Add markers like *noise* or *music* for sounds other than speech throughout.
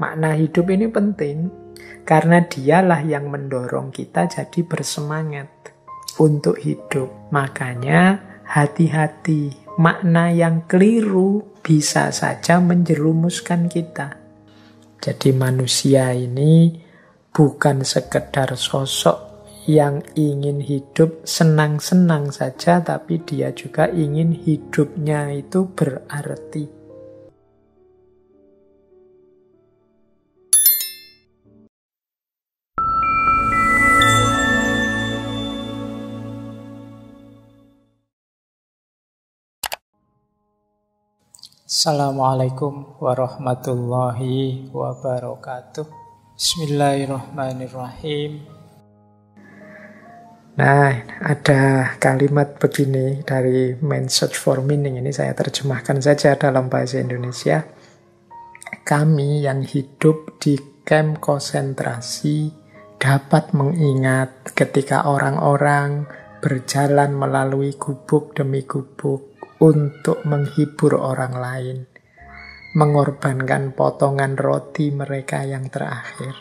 Makna hidup ini penting karena dialah yang mendorong kita jadi bersemangat untuk hidup. Makanya hati-hati, makna yang keliru bisa saja menjerumuskan kita. Jadi manusia ini bukan sekedar sosok yang ingin hidup senang-senang saja, tapi dia juga ingin hidupnya itu berarti. Assalamualaikum warahmatullahi wabarakatuh. Bismillahirrahmanirrahim. Nah, ada kalimat begini dari Main Search for Meaning. Ini saya terjemahkan saja dalam bahasa Indonesia. Kami yang hidup di camp konsentrasi dapat mengingat ketika orang-orang berjalan melalui gubuk demi gubuk untuk menghibur orang lain, mengorbankan potongan roti mereka yang terakhir.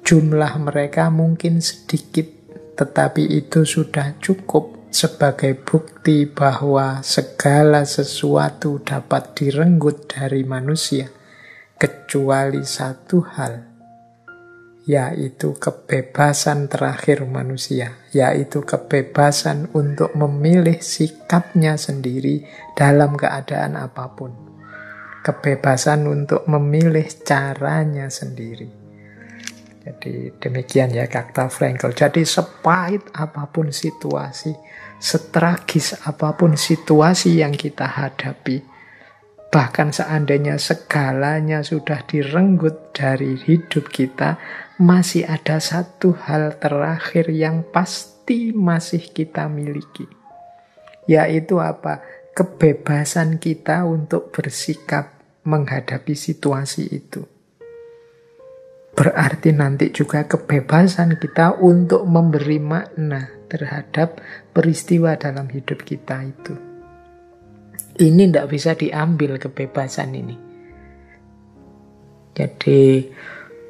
Jumlah mereka mungkin sedikit, tetapi itu sudah cukup sebagai bukti bahwa segala sesuatu dapat direnggut dari manusia, kecuali satu hal, yaitu kebebasan terakhir manusia, yaitu kebebasan untuk memilih sikapnya sendiri dalam keadaan apa pun. Kebebasan untuk memilih caranya sendiri. Jadi demikian ya kata Frankl. Jadi sepahit apa pun situasi, setragis apa pun situasi yang kita hadapi, bahkan seandainya segalanya sudah direnggut dari hidup kita, masih ada satu hal terakhir yang pasti masih kita miliki. Yaitu apa? Kebebasan kita untuk bersikap menghadapi situasi itu. Berarti nanti juga kebebasan kita untuk memberi makna terhadap peristiwa dalam hidup kita itu. Ini tidak bisa diambil kebebasan ini. Jadi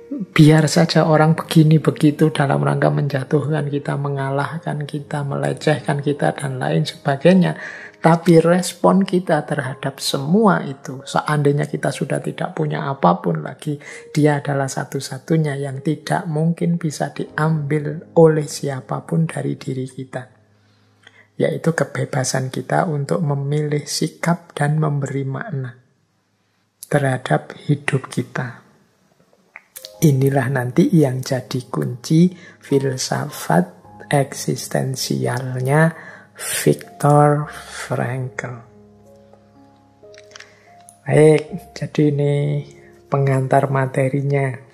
biar saja orang begini begitu dalam rangka menjatuhkan kita, mengalahkan kita, melecehkan kita dan lain sebagainya. Tapi respon kita terhadap semua itu, seandainya kita sudah tidak punya apa pun lagi, dia adalah satu-satunya yang tidak mungkin bisa diambil oleh siapa pun dari diri kita. Yaitu kebebasan kita untuk memilih sikap dan memberi makna terhadap hidup kita. Inilah nanti yang jadi kunci filsafat eksistensialnya Viktor Frankl. Baik, jadi ini pengantar materinya.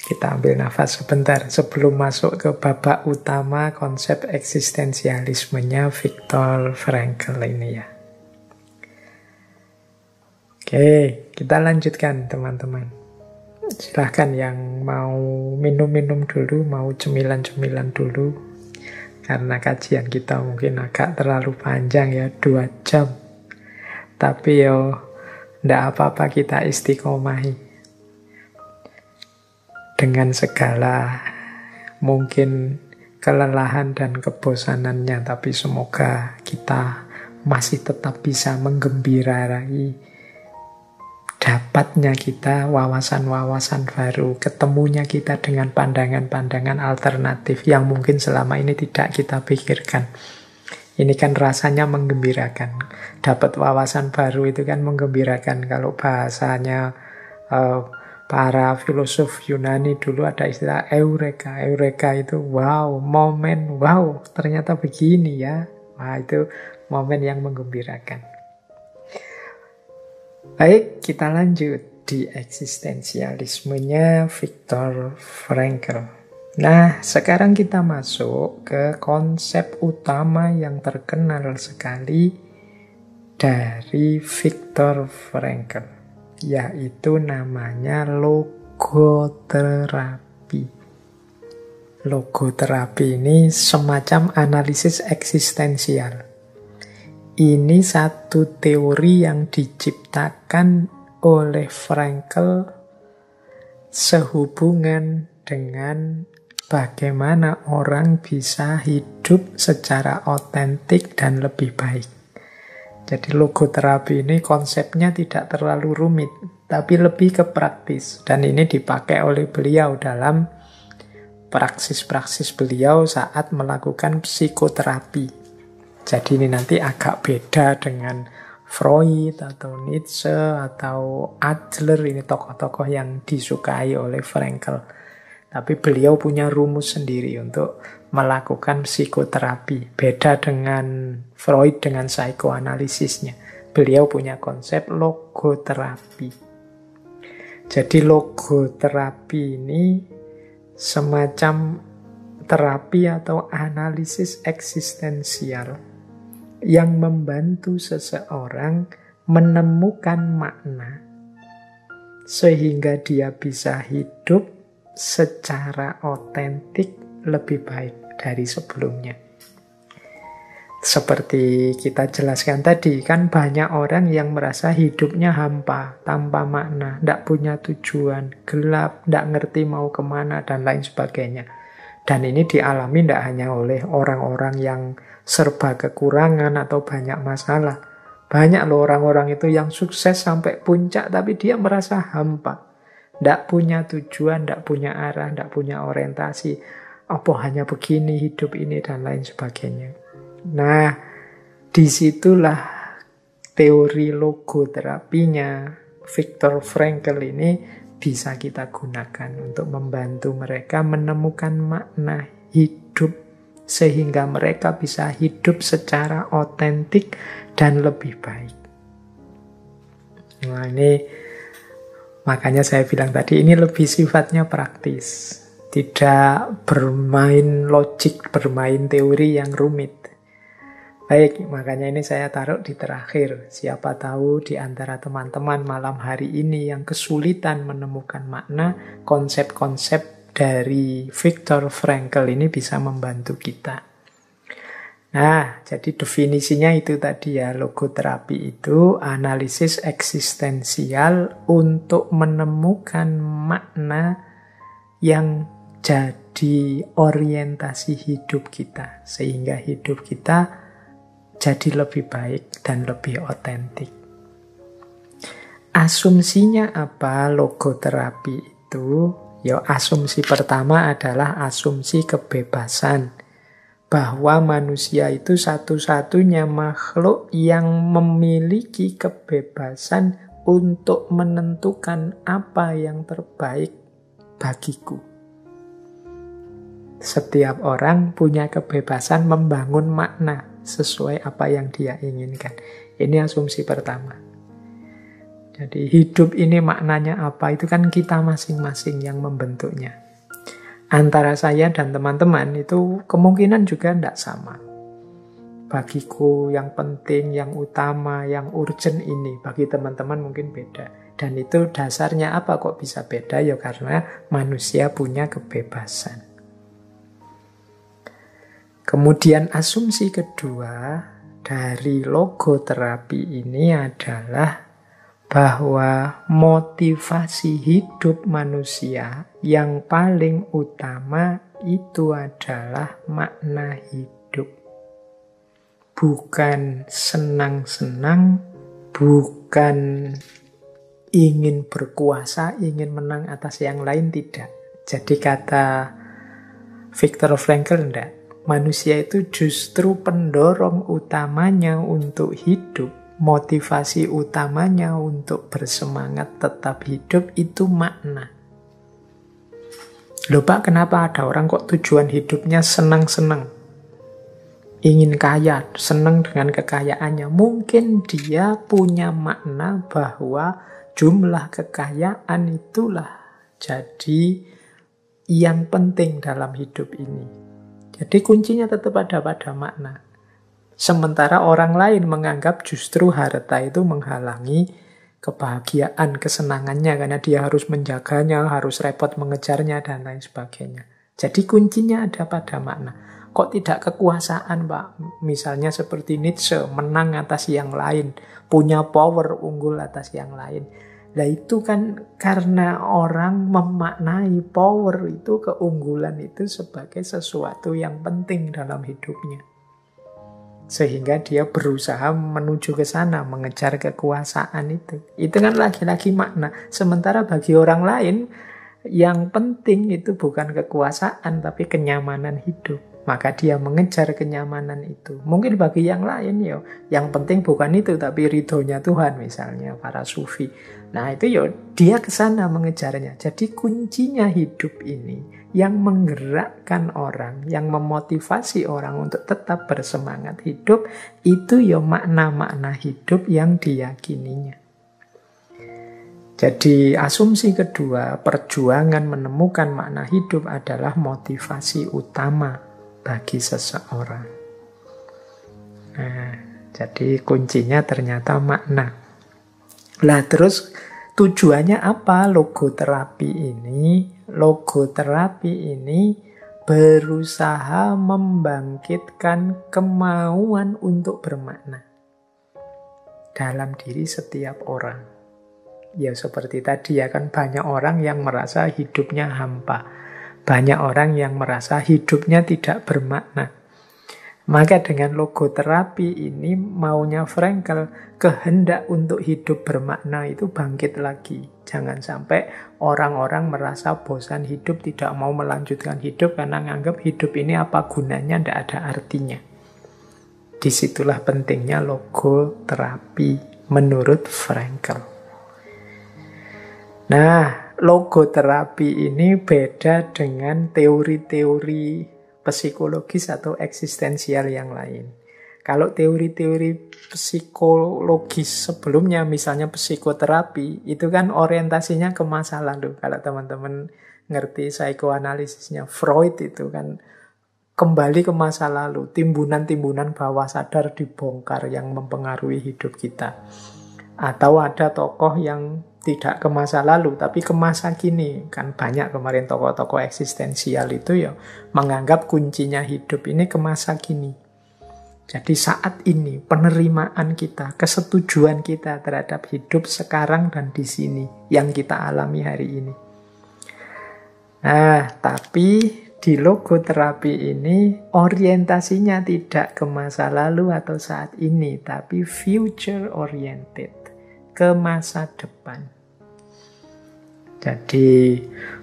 Kita ambil nafas sebentar sebelum masuk ke babak utama konsep eksistensialismenya Viktor Frankl ini ya. Oke, kita lanjutkan teman-teman silahkan yang mau minum-minum dulu, mau cemilan-cemilan dulu. Karena kajian kita mungkin agak terlalu panjang ya, dua jam. Tapi yo, ndak apa-apa kita istiqomahi. Dengan segala mungkin kelelahan dan kebosanannya, tapi semoga kita masih tetap bisa menggembirarai dapatnya kita wawasan-wawasan baru, ketemunya kita dengan pandangan-pandangan alternatif yang mungkin selama ini tidak kita pikirkan. Ini kan rasanya menggembirakan. Dapat wawasan baru itu kan menggembirakan. Kalau bahasanya uh, para filosof Yunani dulu ada istilah eureka. Eureka itu wow, momen wow, ternyata begini ya. Wah, itu momen yang menggembirakan. Baik, kita lanjut di eksistensialismenya Viktor Frankl. Nah, sekarang kita masuk ke konsep utama yang terkenal sekali dari Viktor Frankl, yaitu namanya logoterapi. Logoterapi ini semacam analisis eksistensial ini satu teori yang diciptakan oleh Frankel sehubungan dengan bagaimana orang bisa hidup secara otentik dan lebih baik. Jadi logoterapi ini konsepnya tidak terlalu rumit, tapi lebih ke praktis. Dan ini dipakai oleh beliau dalam praksis-praksis beliau saat melakukan psikoterapi. Jadi ini nanti agak beda dengan Freud atau Nietzsche atau Adler, ini tokoh-tokoh yang disukai oleh Frankel. Tapi beliau punya rumus sendiri untuk melakukan psikoterapi. Beda dengan Freud dengan psikoanalisisnya. Beliau punya konsep logoterapi. Jadi logoterapi ini semacam terapi atau analisis eksistensial yang membantu seseorang menemukan makna sehingga dia bisa hidup secara otentik lebih baik dari sebelumnya. Seperti kita jelaskan tadi, kan banyak orang yang merasa hidupnya hampa, tanpa makna, tidak punya tujuan, gelap, tidak ngerti mau ke mana, dan lain sebagainya. Dan ini dialami tidak hanya oleh orang-orang yang serba kekurangan atau banyak masalah. Banyak loh orang-orang itu yang sukses sampai puncak, tapi dia merasa hampa. Tidak punya tujuan, tidak punya arah, tidak punya orientasi. Apa hanya begini hidup ini dan lain sebagainya. Nah, di situlah teori logoterapinya Viktor Frankl ini bisa kita gunakan untuk membantu mereka menemukan makna hidup sehingga mereka bisa hidup secara otentik dan lebih baik. Nah, ini Makanya saya bilang tadi ini lebih sifatnya praktis. Tidak bermain logik, bermain teori yang rumit. Baik, makanya ini saya taruh di terakhir. Siapa tahu di antara teman-teman malam hari ini yang kesulitan menemukan makna, konsep-konsep dari Viktor Frankl ini bisa membantu kita. Nah, jadi definisinya itu tadi ya, logoterapi itu analisis eksistensial untuk menemukan makna yang jadi orientasi hidup kita. Sehingga hidup kita jadi lebih baik dan lebih otentik. Asumsinya apa logoterapi itu? Ya, asumsi pertama adalah asumsi kebebasan bahwa manusia itu satu-satunya makhluk yang memiliki kebebasan untuk menentukan apa yang terbaik bagiku. Setiap orang punya kebebasan membangun makna sesuai apa yang dia inginkan. Ini asumsi pertama. Jadi hidup ini maknanya apa itu kan kita masing-masing yang membentuknya antara saya dan teman-teman itu kemungkinan juga tidak sama. Bagiku yang penting, yang utama, yang urgent ini, bagi teman-teman mungkin beda. Dan itu dasarnya apa kok bisa beda? Ya karena manusia punya kebebasan. Kemudian asumsi kedua dari logoterapi ini adalah bahwa motivasi hidup manusia yang paling utama itu adalah makna hidup. Bukan senang-senang, bukan ingin berkuasa, ingin menang atas yang lain, tidak. Jadi kata Viktor Frankl, enggak. Manusia itu justru pendorong utamanya untuk hidup motivasi utamanya untuk bersemangat tetap hidup itu makna. Loh Pak, kenapa ada orang kok tujuan hidupnya senang-senang? Ingin kaya, senang dengan kekayaannya. Mungkin dia punya makna bahwa jumlah kekayaan itulah jadi yang penting dalam hidup ini. Jadi kuncinya tetap ada pada makna. Sementara orang lain menganggap justru harta itu menghalangi kebahagiaan, kesenangannya karena dia harus menjaganya, harus repot mengejarnya dan lain sebagainya. Jadi kuncinya ada pada makna. Kok tidak kekuasaan, Pak? Misalnya seperti Nietzsche, menang atas yang lain, punya power unggul atas yang lain. Nah itu kan karena orang memaknai power itu, keunggulan itu sebagai sesuatu yang penting dalam hidupnya. Sehingga dia berusaha menuju ke sana, mengejar kekuasaan itu. Itu kan lagi-lagi makna. Sementara bagi orang lain, yang penting itu bukan kekuasaan, tapi kenyamanan hidup. Maka dia mengejar kenyamanan itu. Mungkin bagi yang lain ya, yang penting bukan itu, tapi ridhonya Tuhan misalnya, para sufi. Nah itu ya, dia ke sana mengejarnya. Jadi kuncinya hidup ini yang menggerakkan orang, yang memotivasi orang untuk tetap bersemangat hidup, itu ya makna-makna hidup yang diyakininya. Jadi asumsi kedua, perjuangan menemukan makna hidup adalah motivasi utama bagi seseorang. Nah, jadi kuncinya ternyata makna. Lah terus tujuannya apa logoterapi ini? logoterapi ini berusaha membangkitkan kemauan untuk bermakna dalam diri setiap orang. Ya seperti tadi ya kan banyak orang yang merasa hidupnya hampa. Banyak orang yang merasa hidupnya tidak bermakna. Maka dengan logoterapi ini maunya Frankel kehendak untuk hidup bermakna itu bangkit lagi. Jangan sampai orang-orang merasa bosan hidup, tidak mau melanjutkan hidup karena menganggap hidup ini apa gunanya, tidak ada artinya. Di situlah pentingnya logoterapi menurut Frankel. Nah, logoterapi ini beda dengan teori-teori psikologis atau eksistensial yang lain. Kalau teori-teori psikologis sebelumnya, misalnya psikoterapi, itu kan orientasinya ke masa lalu. Kalau teman-teman ngerti psikoanalisisnya Freud itu kan kembali ke masa lalu, timbunan-timbunan bawah sadar dibongkar yang mempengaruhi hidup kita. Atau ada tokoh yang tidak ke masa lalu tapi ke masa kini. Kan banyak kemarin tokoh-tokoh eksistensial itu ya menganggap kuncinya hidup ini ke masa kini. Jadi saat ini penerimaan kita kesetujuan kita terhadap hidup sekarang dan di sini yang kita alami hari ini. Nah tapi di logoterapi ini orientasinya tidak ke masa lalu atau saat ini tapi future oriented ke masa depan. Jadi,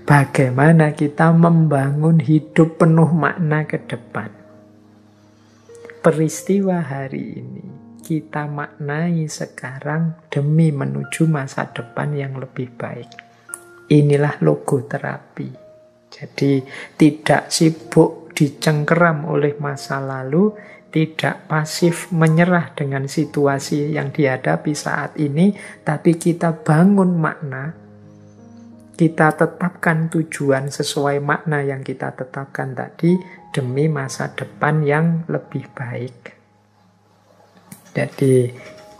bagaimana kita membangun hidup penuh makna ke depan? Peristiwa hari ini kita maknai sekarang demi menuju masa depan yang lebih baik. Inilah logo terapi. Jadi, tidak sibuk dicengkeram oleh masa lalu, tidak pasif menyerah dengan situasi yang dihadapi saat ini, tapi kita bangun makna, kita tetapkan tujuan sesuai makna yang kita tetapkan tadi demi masa depan yang lebih baik. Jadi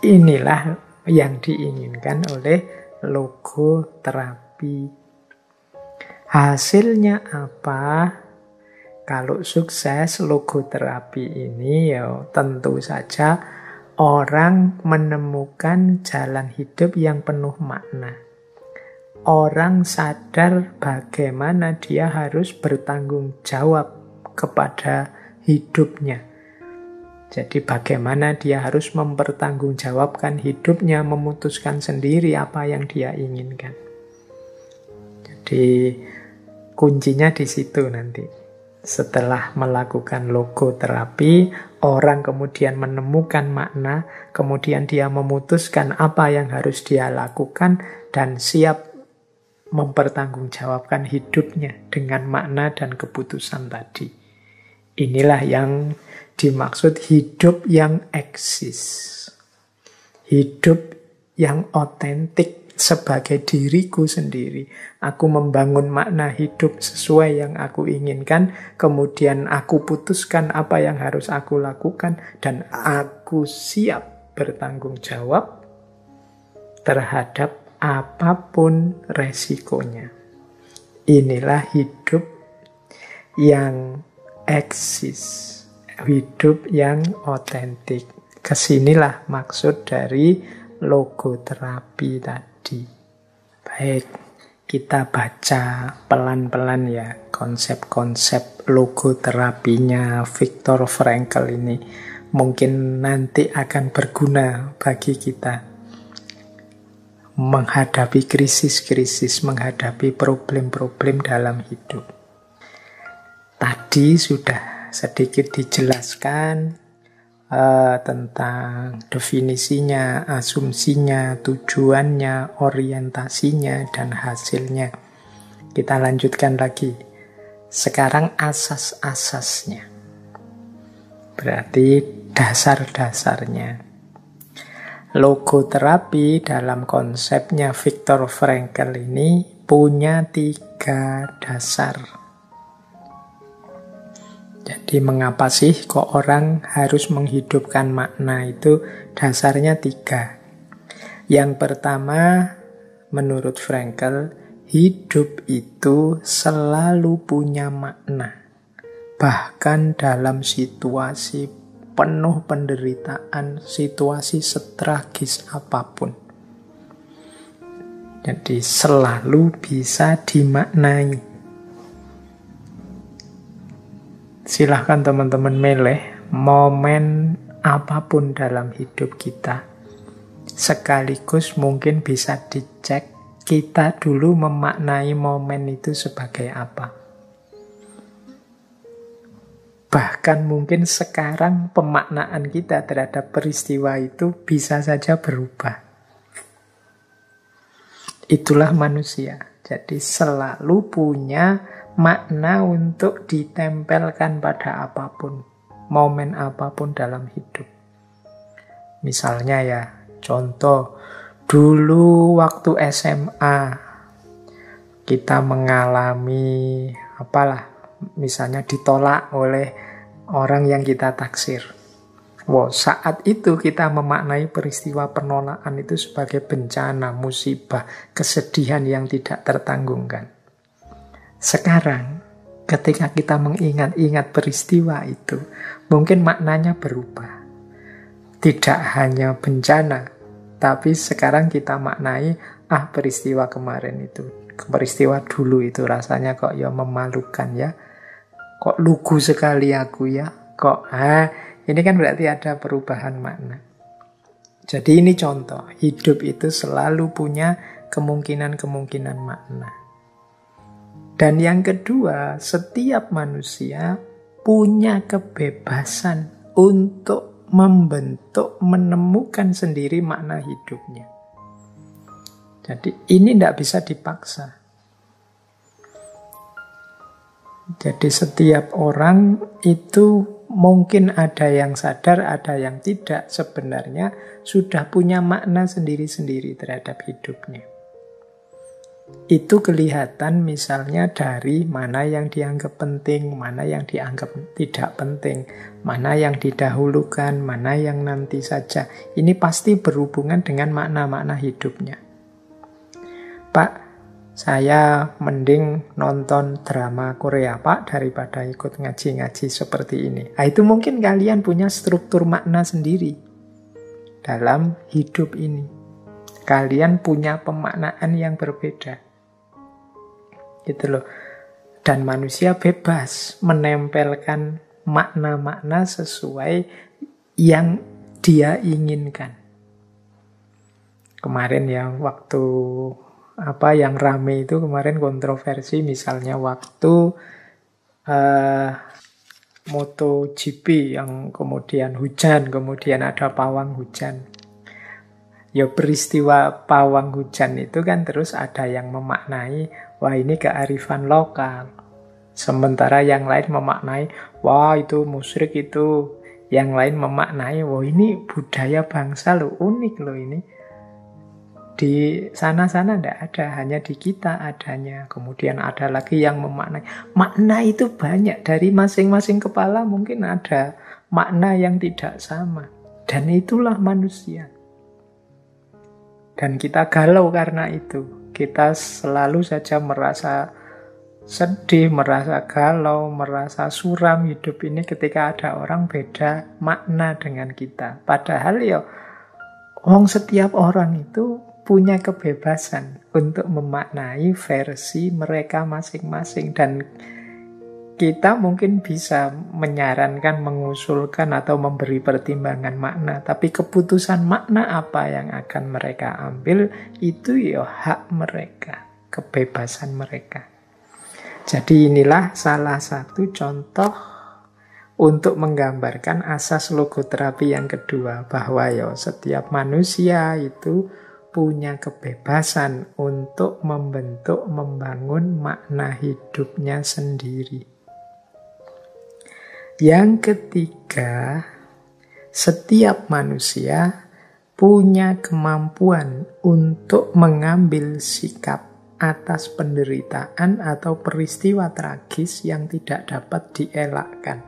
inilah yang diinginkan oleh logo terapi. Hasilnya apa? Kalau sukses logoterapi ini ya tentu saja orang menemukan jalan hidup yang penuh makna. Orang sadar bagaimana dia harus bertanggung jawab kepada hidupnya. Jadi bagaimana dia harus mempertanggungjawabkan hidupnya, memutuskan sendiri apa yang dia inginkan. Jadi kuncinya di situ nanti. Setelah melakukan logoterapi, orang kemudian menemukan makna, kemudian dia memutuskan apa yang harus dia lakukan dan siap mempertanggungjawabkan hidupnya dengan makna dan keputusan tadi. Inilah yang dimaksud hidup yang eksis. Hidup yang otentik sebagai diriku sendiri. Aku membangun makna hidup sesuai yang aku inginkan, kemudian aku putuskan apa yang harus aku lakukan, dan aku siap bertanggung jawab terhadap apa pun resikonya. Inilah hidup yang eksis, hidup yang otentik. Ke sinilah maksud dari logoterapi tadi. Baik, kita baca pelan-pelan ya konsep-konsep logo terapinya Viktor Frankl ini. Mungkin nanti akan berguna bagi kita menghadapi krisis-krisis, menghadapi problem-problem dalam hidup. Tadi sudah sedikit dijelaskan uh, tentang definisinya, asumsinya, tujuannya, orientasinya, dan hasilnya. Kita lanjutkan lagi. Sekarang asas-asasnya. Berarti dasar-dasarnya. Logo terapi dalam konsepnya Viktor Frankl ini punya tiga dasar. Jadi mengapa sih kok orang harus menghidupkan makna itu dasarnya tiga. Yang pertama, menurut Frankel, hidup itu selalu punya makna. Bahkan dalam situasi penuh penderitaan, situasi setragis apa pun. Jadi selalu bisa dimaknai. Silahkan teman-teman meleh momen apa pun dalam hidup kita. Sekaligus mungkin bisa dicek kita dulu memaknai momen itu sebagai apa. Bahkan mungkin sekarang pemaknaan kita terhadap peristiwa itu bisa saja berubah. Itulah manusia. Jadi selalu punya makna untuk ditempelkan pada apa pun, momen apa pun dalam hidup. Misalnya ya, contoh dulu waktu SMA kita mengalami apalah, misalnya ditolak oleh orang yang kita taksir. Wow, saat itu kita memaknai peristiwa penolakan itu sebagai bencana, musibah, kesedihan yang tidak tertanggungkan. Sekarang, ketika kita mengingat-ingat peristiwa itu, mungkin maknanya berubah. Tidak hanya bencana, tapi sekarang kita maknai, ah peristiwa kemarin itu, peristiwa dulu itu rasanya kok ya memalukan ya. Kok lugu sekali aku ya, kok ah ini kan berarti ada perubahan makna. Jadi ini contoh, hidup itu selalu punya kemungkinan-kemungkinan makna. Dan yang kedua, setiap manusia punya kebebasan untuk membentuk, menemukan sendiri makna hidupnya. Jadi ini tidak bisa dipaksa. Jadi setiap orang itu mungkin ada yang sadar, ada yang tidak. Sebenarnya sudah punya makna sendiri-sendiri terhadap hidupnya. Itu kelihatan misalnya dari mana yang dianggap penting, mana yang dianggap tidak penting, mana yang didahulukan, mana yang nanti saja. Ini pasti berhubungan dengan makna-makna hidupnya. Pak, saya mending nonton drama Korea, Pak, daripada ikut ngaji-ngaji seperti ini. Nah, itu mungkin kalian punya struktur makna sendiri dalam hidup ini. Kalian punya pemaknaan yang berbeda gitu loh. Dan manusia bebas menempelkan makna-makna sesuai yang dia inginkan. Kemarin ya waktu apa yang rame itu kemarin kontroversi misalnya waktu uh, MotoGP yang kemudian hujan, kemudian ada pawang hujan. Ya peristiwa pawang hujan itu kan terus ada yang memaknai wah ini kearifan lokal. Sementara yang lain memaknai, wah itu musyrik itu. Yang lain memaknai, wah ini budaya bangsa loh, unik loh ini. Di sana-sana tidak ada, hanya di kita adanya. Kemudian ada lagi yang memaknai. Makna itu banyak, dari masing-masing kepala mungkin ada makna yang tidak sama. Dan itulah manusia. Dan kita galau karena itu kita selalu saja merasa sedih, merasa galau, merasa suram hidup ini ketika ada orang beda makna dengan kita. Padahal ya Wong setiap orang itu punya kebebasan untuk memaknai versi mereka masing-masing dan kita mungkin bisa menyarankan, mengusulkan atau memberi pertimbangan makna, tapi keputusan makna apa yang akan mereka ambil itu ya hak mereka, kebebasan mereka. Jadi inilah salah satu contoh untuk menggambarkan asas logoterapi yang kedua bahwa ya setiap manusia itu punya kebebasan untuk membentuk, membangun makna hidupnya sendiri. Yang ketiga, setiap manusia punya kemampuan untuk mengambil sikap atas penderitaan atau peristiwa tragis yang tidak dapat dielakkan.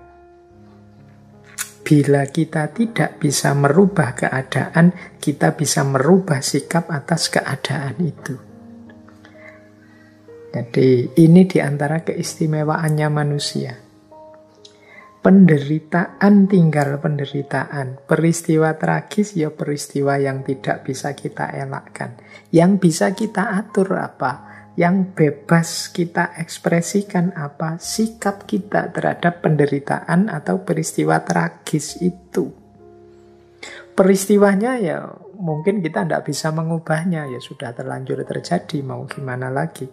Bila kita tidak bisa merubah keadaan, kita bisa merubah sikap atas keadaan itu. Jadi, ini di antara keistimewaannya manusia. Penderitaan tinggal penderitaan. Peristiwa tragis ya peristiwa yang tidak bisa kita elakkan. Yang bisa kita atur apa? Yang bebas kita ekspresikan apa sikap kita terhadap penderitaan atau peristiwa tragis itu. Peristiwanya ya mungkin kita tidak bisa mengubahnya, ya sudah terlanjur terjadi, mau gimana lagi.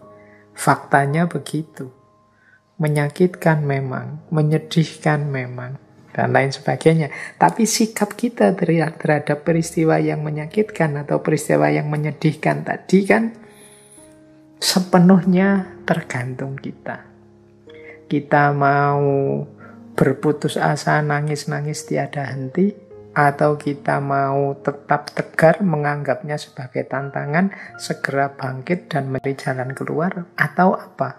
Faktanya begitu. Menyakitkan memang, menyedihkan memang, dan lain sebagainya. Tapi sikap kita terhadap peristiwa yang menyakitkan atau peristiwa yang menyedihkan tadi kan sepenuhnya tergantung kita. Kita mau berputus asa, nangis-nangis tiada henti, atau kita mau tetap tegar menganggapnya sebagai tantangan, segera bangkit dan mencari jalan keluar, atau apa?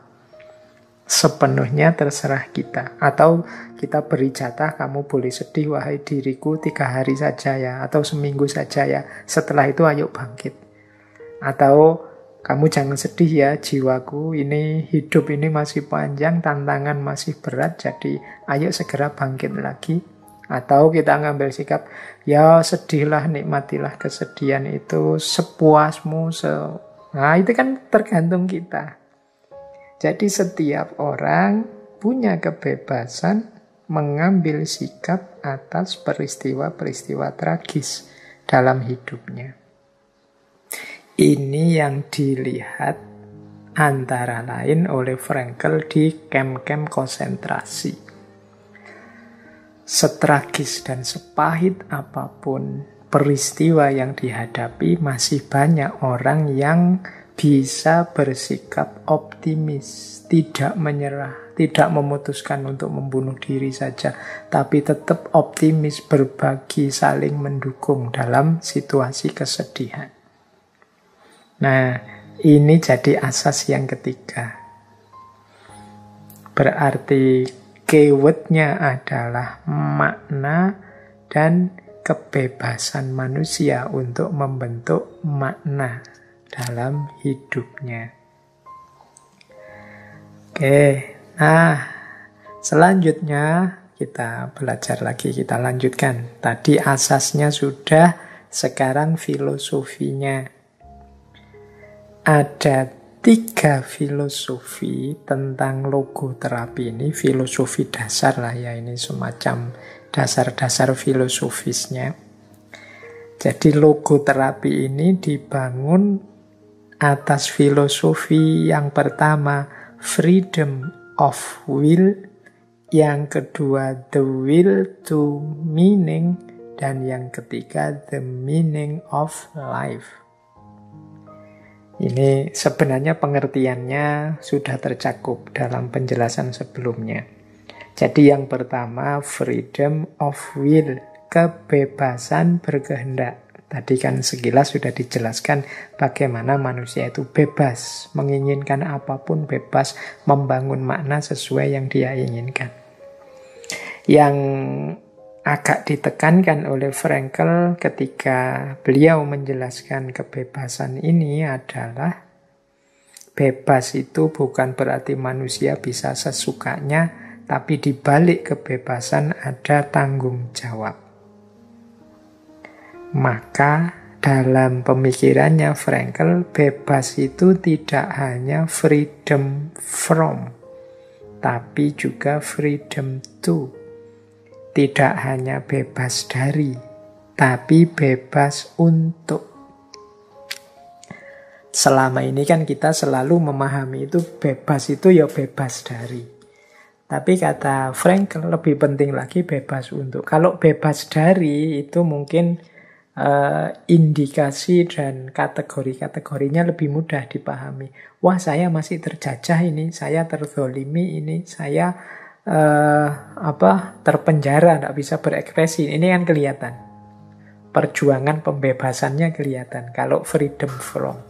Sepenuhnya terserah kita. Atau kita beri jatah, kamu boleh sedih, wahai diriku, tiga hari saja ya, atau seminggu saja ya. Setelah itu ayo bangkit. Atau kamu jangan sedih ya jiwaku, ini hidup ini masih panjang, tantangan masih berat, jadi ayo segera bangkit lagi. Atau kita ngambil sikap, ya sedihlah, nikmatilah kesedihan itu sepuasmu. Se nah itu kan tergantung kita. Jadi setiap orang punya kebebasan mengambil sikap atas peristiwa-peristiwa tragis dalam hidupnya. Ini yang dilihat antara lain oleh Frankel di kem-kem konsentrasi. Setragis dan sepahit apa pun peristiwa yang dihadapi, masih banyak orang yang bisa bersikap optimis, tidak menyerah, tidak memutuskan untuk membunuh diri saja, tapi tetap optimis berbagi, saling mendukung dalam situasi kesedihan. Nah, ini jadi asas yang ketiga. Berarti keywordnya adalah makna dan kebebasan manusia untuk membentuk makna dalam hidupnya. Oke, nah selanjutnya kita belajar lagi, kita lanjutkan. Tadi asasnya sudah, sekarang filosofinya ada tiga filosofi tentang logoterapi ini, filosofi dasar lah ya, ini semacam dasar-dasar filosofisnya. Jadi logoterapi ini dibangun atas filosofi yang pertama, freedom of will, yang kedua, the will to meaning, dan yang ketiga, the meaning of life. Ini sebenarnya pengertiannya sudah tercakup dalam penjelasan sebelumnya. Jadi yang pertama freedom of will, kebebasan berkehendak. Tadi kan sekilas sudah dijelaskan bagaimana manusia itu bebas, menginginkan apa pun bebas, membangun makna sesuai yang dia inginkan. Yang agak ditekankan oleh Frankel ketika beliau menjelaskan kebebasan ini adalah bebas itu bukan berarti manusia bisa sesukanya, tapi di balik kebebasan ada tanggung jawab. Maka dalam pemikirannya Frankel, bebas itu tidak hanya freedom from, tapi juga freedom to. Tidak hanya bebas dari, tapi bebas untuk. Selama ini kan kita selalu memahami itu bebas itu ya bebas dari. Tapi kata Frankel lebih penting lagi bebas untuk. Kalau bebas dari itu mungkin uh, indikasi dan kategori-kategorinya lebih mudah dipahami. Wah, saya masih terjajah ini, saya terzolimi ini, saya uh, apa terpenjara, tidak bisa berekspresi. Ini kan kelihatan. Perjuangan pembebasannya kelihatan. Kalau freedom from.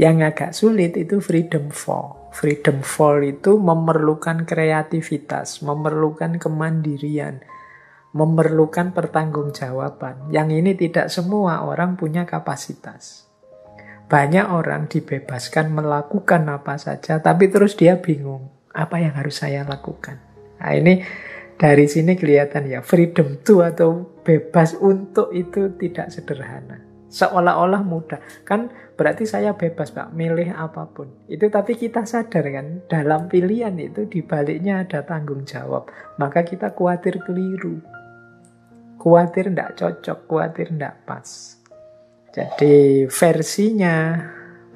Yang agak sulit itu freedom for. Freedom for itu memerlukan kreativitas, memerlukan kemandirian, memerlukan pertanggungjawaban. Yang ini tidak semua orang punya kapasitas. Banyak orang dibebaskan melakukan apa saja, tapi terus dia bingung. Apa yang harus saya lakukan? Nah ini dari sini kelihatan ya, freedom to atau bebas untuk itu tidak sederhana. Seolah-olah mudah. Kan berarti saya bebas Pak, milih apa pun. Itu tapi kita sadar kan, dalam pilihan itu dibaliknya ada tanggung jawab. Maka kita khawatir keliru. Kuatir tidak cocok, kuatir tidak pas. Jadi versinya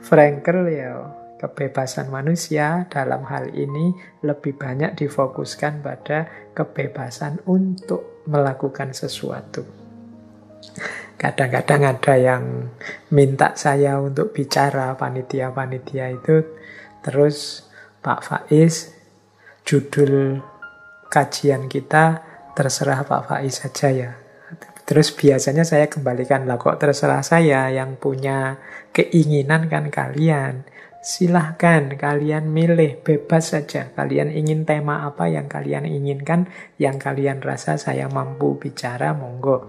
Frankel ya kebebasan manusia dalam hal ini lebih banyak difokuskan pada kebebasan untuk melakukan sesuatu. Kadang-kadang ada yang minta saya untuk bicara panitia-panitia itu terus Pak Faiz judul kajian kita terserah Pak Faiz saja ya. Terus biasanya saya kembalikan lah kok terserah saya yang punya keinginan kan kalian. Silahkan kalian milih bebas saja. Kalian ingin tema apa yang kalian inginkan, yang kalian rasa saya mampu bicara, monggo.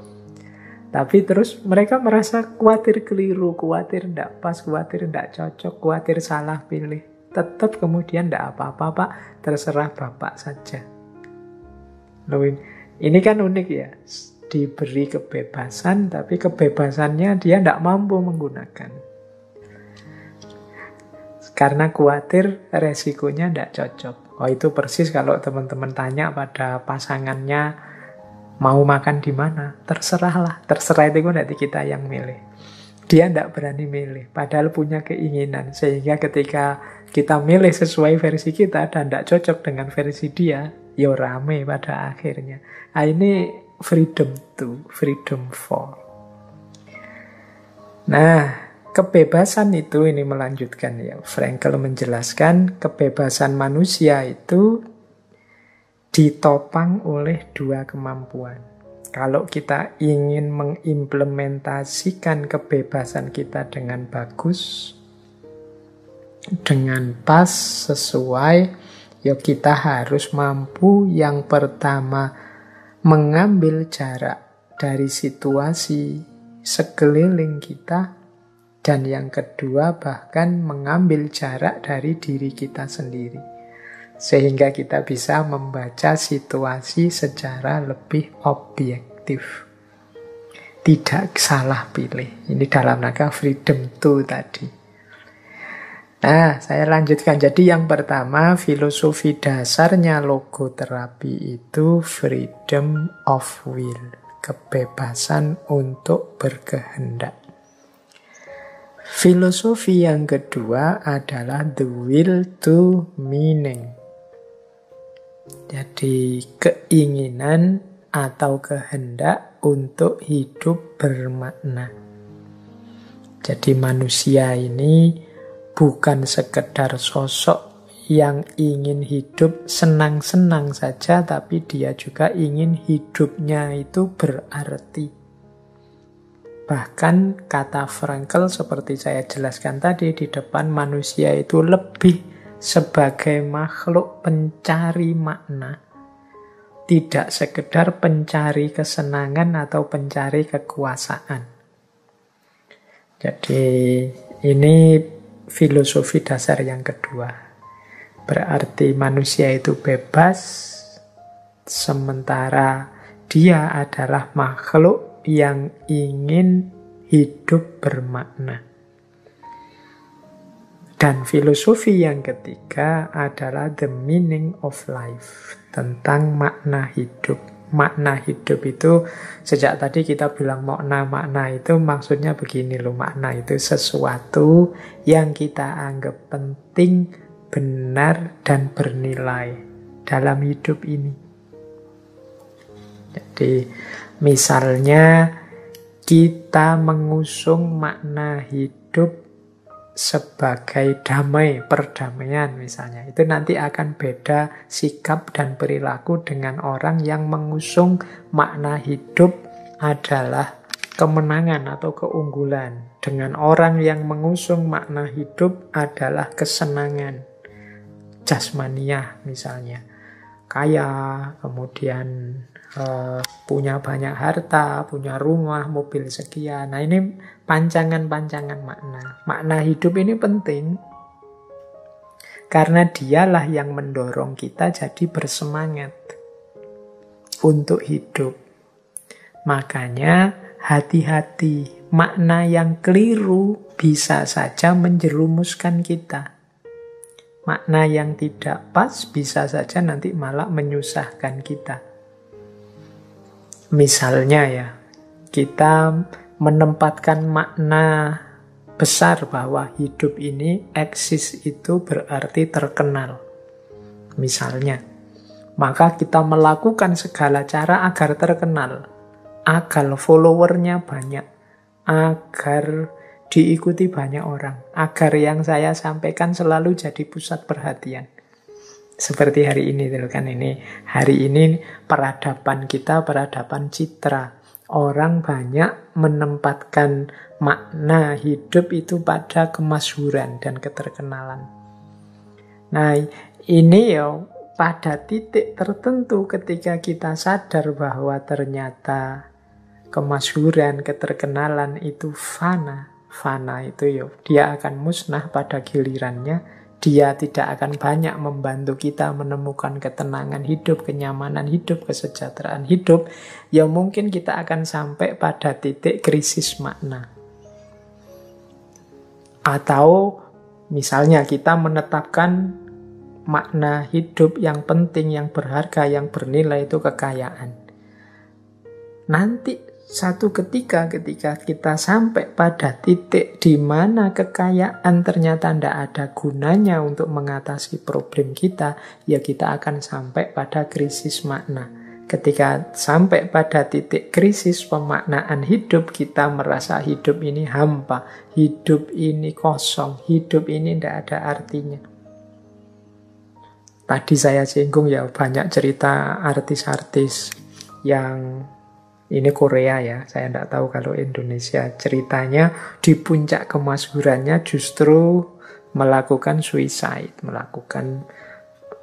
Tapi terus mereka merasa khawatir keliru, khawatir tidak pas, khawatir tidak cocok, khawatir salah pilih. Tetap kemudian tidak apa-apa pak, terserah bapak saja. Loh, ini kan unik ya, diberi kebebasan, tapi kebebasannya dia tidak mampu menggunakan. Karena khawatir resikonya tidak cocok. Oh itu persis kalau teman-teman tanya pada pasangannya mau makan di mana, terserahlah. Terserah itu nanti kita yang milih. Dia tidak berani milih, padahal punya keinginan. Sehingga ketika kita milih sesuai versi kita dan tidak cocok dengan versi dia, ya rame pada akhirnya. Nah, ini freedom to, freedom for. Nah, kebebasan itu ini melanjutkan ya. Frankel menjelaskan kebebasan manusia itu ditopang oleh dua kemampuan. Kalau kita ingin mengimplementasikan kebebasan kita dengan bagus, dengan pas, sesuai, ya kita harus mampu yang pertama mengambil jarak dari situasi sekeliling kita dan yang kedua bahkan mengambil jarak dari diri kita sendiri sehingga kita bisa membaca situasi secara lebih objektif tidak salah pilih ini dalam naga freedom to tadi Nah, saya lanjutkan. Jadi yang pertama, filosofi dasarnya logoterapi itu freedom of will. Kebebasan untuk berkehendak. Filosofi yang kedua adalah the will to meaning. Jadi keinginan atau kehendak untuk hidup bermakna. Jadi manusia ini bukan sekedar sosok yang ingin hidup senang-senang saja, tapi dia juga ingin hidupnya itu berarti. Bahkan kata Frankel seperti saya jelaskan tadi di depan manusia itu lebih sebagai makhluk pencari makna. Tidak sekedar pencari kesenangan atau pencari kekuasaan. Jadi ini filosofi dasar yang kedua. Berarti manusia itu bebas, sementara dia adalah makhluk yang ingin hidup bermakna. Dan filosofi yang ketiga adalah the meaning of life, tentang makna hidup. Makna hidup itu, sejak tadi kita bilang makna-makna itu maksudnya begini loh, makna itu sesuatu yang kita anggap penting, benar, dan bernilai dalam hidup ini. Jadi, misalnya kita mengusung makna hidup sebagai damai, perdamaian misalnya. Itu nanti akan beda sikap dan perilaku dengan orang yang mengusung makna hidup adalah kemenangan atau keunggulan. Dengan orang yang mengusung makna hidup adalah kesenangan. Jasmaniah misalnya. Kaya, kemudian uh, punya banyak harta, punya rumah, mobil sekian. Nah ini pancangan-pancangan makna. Makna hidup ini penting karena dialah yang mendorong kita jadi bersemangat untuk hidup. Makanya hati-hati, makna yang keliru bisa saja menjerumuskan kita. Makna yang tidak pas bisa saja nanti malah menyusahkan kita. Misalnya ya, kita menempatkan makna besar bahwa hidup ini eksis itu berarti terkenal. Misalnya, maka kita melakukan segala cara agar terkenal, agar followernya banyak, agar diikuti banyak orang, agar yang saya sampaikan selalu jadi pusat perhatian. Seperti hari ini kan ini hari ini peradaban kita peradaban citra. Orang banyak menempatkan makna hidup itu pada kemasyhuran dan keterkenalan. Nah, ini ya pada titik tertentu ketika kita sadar bahwa ternyata kemasyhuran, keterkenalan itu fana. Fana itu ya dia akan musnah pada gilirannya dia tidak akan banyak membantu kita menemukan ketenangan hidup, kenyamanan hidup, kesejahteraan hidup, ya mungkin kita akan sampai pada titik krisis makna. Atau misalnya kita menetapkan makna hidup yang penting, yang berharga, yang bernilai itu kekayaan. Nanti satu ketika ketika kita sampai pada titik di mana kekayaan ternyata tidak ada gunanya untuk mengatasi problem kita, ya kita akan sampai pada krisis makna. Ketika sampai pada titik krisis pemaknaan hidup, kita merasa hidup ini hampa, hidup ini kosong, hidup ini tidak ada artinya. Tadi saya singgung ya banyak cerita artis-artis yang ini Korea ya, saya tidak tahu kalau Indonesia. Ceritanya di puncak kemasyhurannya justru melakukan suicide, melakukan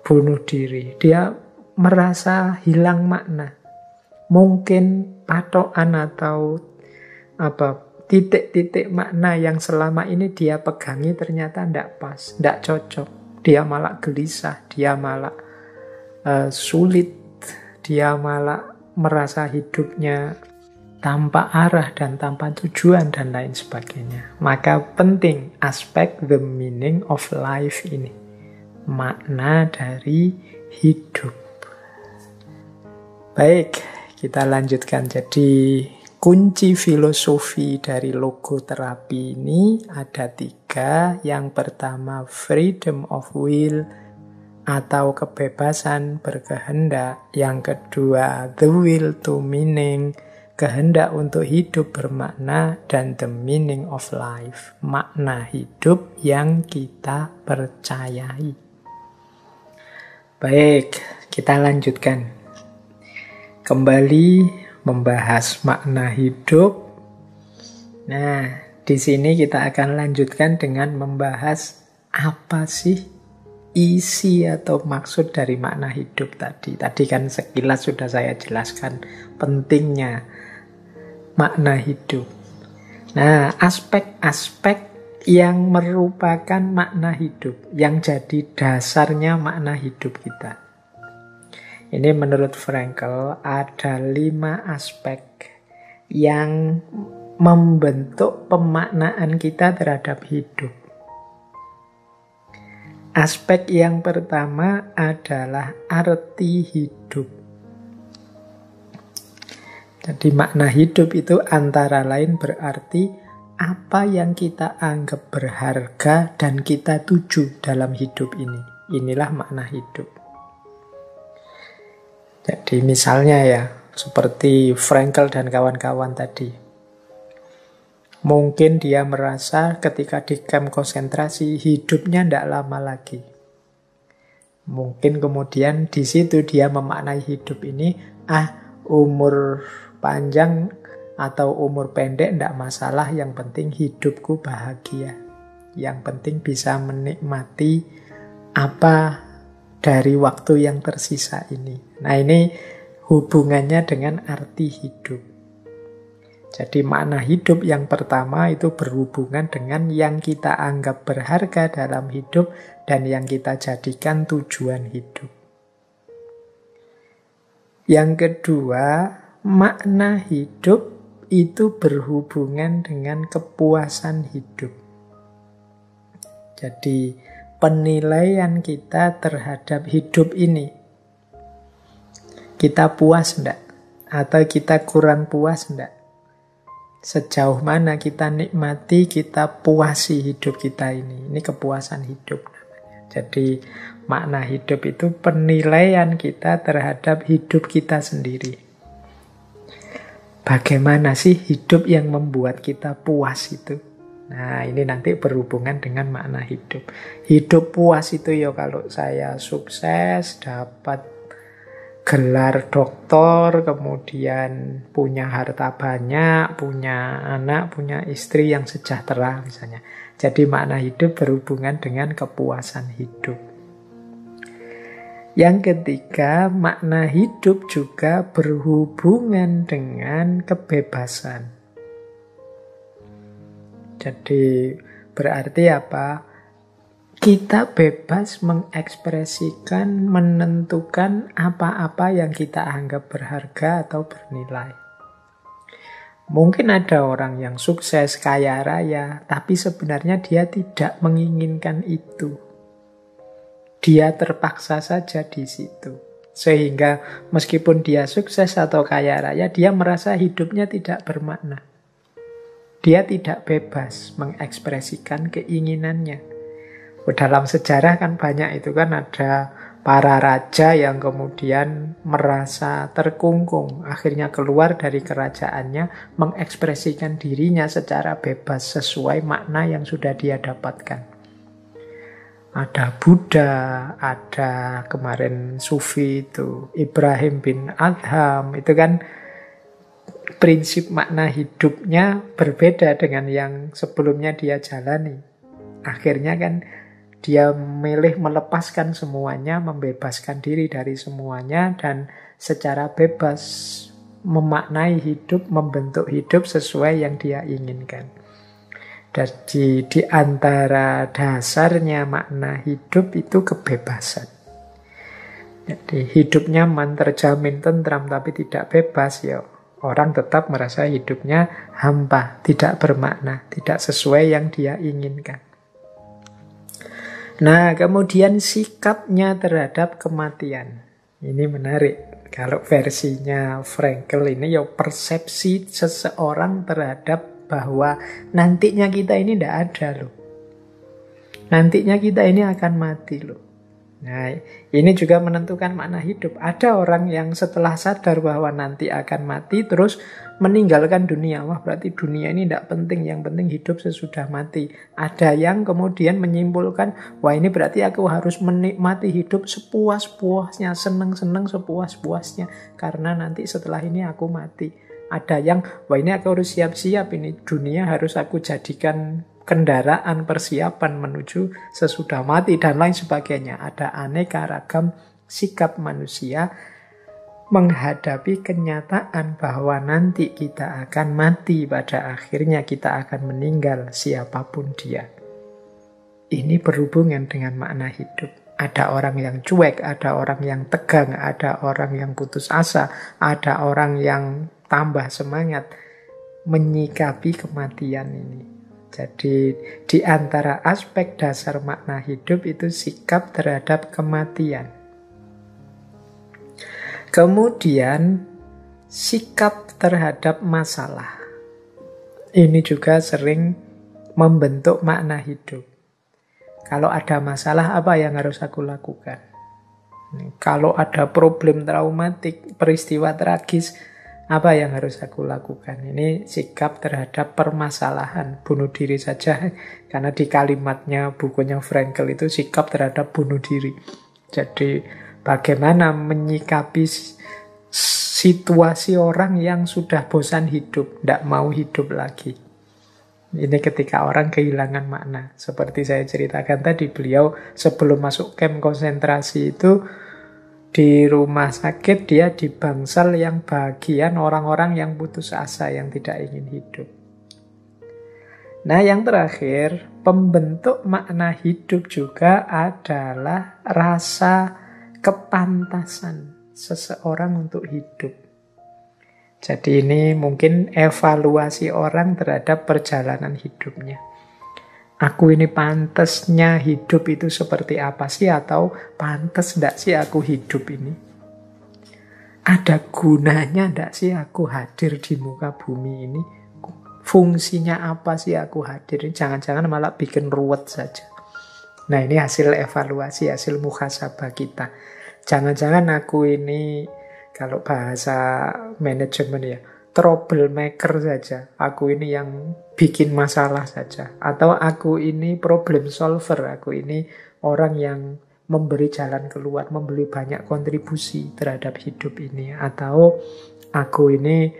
bunuh diri. Dia merasa hilang makna. Mungkin patokan atau apa titik-titik makna yang selama ini dia pegangi ternyata tidak pas, tidak cocok. Dia malah gelisah, dia malah uh, sulit, dia malah merasa hidupnya tanpa arah dan tanpa tujuan dan lain sebagainya. Maka penting aspek the meaning of life ini. Makna dari hidup. Baik, kita lanjutkan. Jadi kunci filosofi dari logo terapi ini ada tiga. Yang pertama freedom of will, atau kebebasan berkehendak. Yang kedua, the will to meaning, kehendak untuk hidup bermakna, dan the meaning of life, makna hidup yang kita percayai. Baik, kita lanjutkan. Kembali membahas makna hidup. Nah, di sini kita akan lanjutkan dengan membahas apa sih isi atau maksud dari makna hidup tadi. Tadi kan sekilas sudah saya jelaskan pentingnya makna hidup. Nah, aspek-aspek yang merupakan makna hidup, yang jadi dasarnya makna hidup kita. Ini menurut Frankel ada lima aspek yang membentuk pemaknaan kita terhadap hidup. Aspek yang pertama adalah arti hidup. Jadi makna hidup itu antara lain berarti apa yang kita anggap berharga dan kita tuju dalam hidup ini. Inilah makna hidup. Jadi misalnya ya, seperti Frankel dan kawan-kawan tadi. Mungkin dia merasa ketika di camp konsentrasi hidupnya tidak lama lagi. Mungkin kemudian di situ dia memaknai hidup ini, ah umur panjang atau umur pendek tidak masalah, yang penting hidupku bahagia. Yang penting bisa menikmati apa dari waktu yang tersisa ini. Nah ini hubungannya dengan arti hidup. Jadi makna hidup yang pertama itu berhubungan dengan yang kita anggap berharga dalam hidup dan yang kita jadikan tujuan hidup. Yang kedua, makna hidup itu berhubungan dengan kepuasan hidup. Jadi penilaian kita terhadap hidup ini. Kita puas enggak? Atau kita kurang puas enggak? Sejauh mana kita nikmati, kita puasi hidup kita ini. Ini kepuasan hidup. Jadi makna hidup itu penilaian kita terhadap hidup kita sendiri. Bagaimana sih hidup yang membuat kita puas itu? Nah, ini nanti berhubungan dengan makna hidup. Hidup puas itu ya kalau saya sukses, dapat gelar doktor, kemudian punya harta banyak, punya anak, punya istri yang sejahtera misalnya. Jadi makna hidup berhubungan dengan kepuasan hidup. Yang ketiga, makna hidup juga berhubungan dengan kebebasan. Jadi berarti apa? Kita bebas mengekspresikan, menentukan apa-apa yang kita anggap berharga atau bernilai. Mungkin ada orang yang sukses, kaya raya, tapi sebenarnya dia tidak menginginkan itu. Dia terpaksa saja di situ. Sehingga meskipun dia sukses atau kaya raya, dia merasa hidupnya tidak bermakna. Dia tidak bebas mengekspresikan keinginannya dalam sejarah kan banyak itu kan ada para raja yang kemudian merasa terkungkung, akhirnya keluar dari kerajaannya, mengekspresikan dirinya secara bebas sesuai makna yang sudah dia dapatkan. Ada Buddha, ada kemarin Sufi itu, Ibrahim bin Adham, itu kan prinsip makna hidupnya berbeda dengan yang sebelumnya dia jalani. Akhirnya kan dia memilih melepaskan semuanya, membebaskan diri dari semuanya, dan secara bebas memaknai hidup, membentuk hidup sesuai yang dia inginkan. Jadi di antara dasarnya makna hidup itu kebebasan. Jadi hidup nyaman, terjamin tentram tapi tidak bebas ya orang tetap merasa hidupnya hampa, tidak bermakna, tidak sesuai yang dia inginkan. Nah, kemudian sikapnya terhadap kematian. Ini menarik. Kalau versinya Frankel ini ya persepsi seseorang terhadap bahwa nantinya kita ini tidak ada loh. Nantinya kita ini akan mati loh. Nah, ini juga menentukan makna hidup. Ada orang yang setelah sadar bahwa nanti akan mati, terus meninggalkan dunia. Wah, berarti dunia ini tidak penting. Yang penting hidup sesudah mati. Ada yang kemudian menyimpulkan, wah ini berarti aku harus menikmati hidup sepuas-puasnya, seneng-seneng sepuas-puasnya. Karena nanti setelah ini aku mati. Ada yang, wah ini aku harus siap-siap, ini dunia harus aku jadikan kendaraan persiapan menuju sesudah mati dan lain sebagainya. Ada aneka ragam sikap manusia menghadapi kenyataan bahwa nanti kita akan mati pada akhirnya kita akan meninggal siapa pun dia. Ini berhubungan dengan makna hidup. Ada orang yang cuek, ada orang yang tegang, ada orang yang putus asa, ada orang yang tambah semangat. menyikapi kematian ini. Jadi di antara aspek dasar makna hidup itu sikap terhadap kematian. Kemudian sikap terhadap masalah. Ini juga sering membentuk makna hidup. Kalau ada masalah apa yang harus aku lakukan? Kalau ada problem traumatik, peristiwa tragis, apa yang harus aku lakukan? Ini sikap terhadap permasalahan bunuh diri saja. *laughs* Karena di kalimatnya bukunya Frankel itu sikap terhadap bunuh diri. Jadi bagaimana menyikapi situasi orang yang sudah bosan hidup, tidak mau hidup lagi. Ini ketika orang kehilangan makna. Seperti saya ceritakan tadi, beliau sebelum masuk camp konsentrasi itu di rumah sakit dia di bangsal yang bagian orang-orang yang putus asa, yang tidak ingin hidup. Nah yang terakhir, pembentuk makna hidup juga adalah rasa kepantasan seseorang untuk hidup. Jadi ini mungkin evaluasi orang terhadap perjalanan hidupnya aku ini pantasnya hidup itu seperti apa sih atau pantas ndak sih aku hidup ini? Ada gunanya ndak sih aku hadir di muka bumi ini? Fungsinya apa sih aku hadir? Jangan-jangan malah bikin ruwet saja. Nah ini hasil evaluasi, hasil muhasabah kita. Jangan-jangan aku ini, kalau bahasa manajemen ya, troublemaker saja. Aku ini yang bikin masalah saja. Atau aku ini problem solver. Aku ini orang yang memberi jalan keluar, memberi banyak kontribusi terhadap hidup ini. Atau aku ini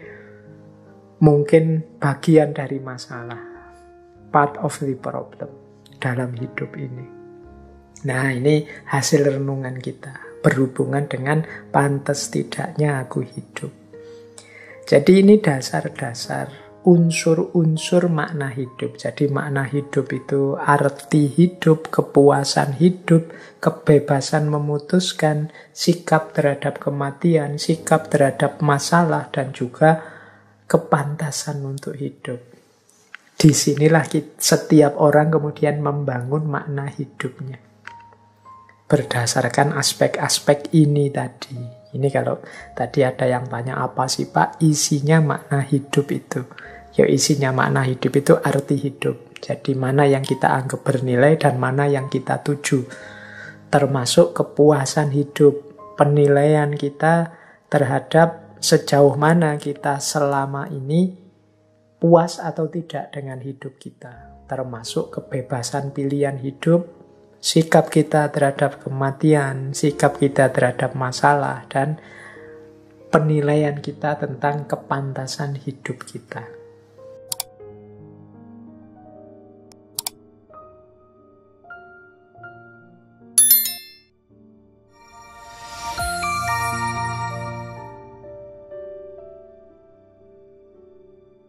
mungkin bagian dari masalah. Part of the problem dalam hidup ini. Nah ini hasil renungan kita berhubungan dengan pantas tidaknya aku hidup. Jadi ini dasar-dasar unsur-unsur makna hidup. Jadi makna hidup itu arti hidup, kepuasan hidup, kebebasan memutuskan, sikap terhadap kematian, sikap terhadap masalah, dan juga kepantasan untuk hidup. Di sinilah setiap orang kemudian membangun makna hidupnya. Berdasarkan aspek-aspek ini tadi. Ini kalau tadi ada yang tanya apa sih Pak isinya makna hidup itu. Ya isinya makna hidup itu arti hidup. Jadi mana yang kita anggap bernilai dan mana yang kita tuju. Termasuk kepuasan hidup, penilaian kita terhadap sejauh mana kita selama ini puas atau tidak dengan hidup kita. Termasuk kebebasan pilihan hidup, sikap kita terhadap kematian, sikap kita terhadap masalah, dan penilaian kita tentang kepantasan hidup kita.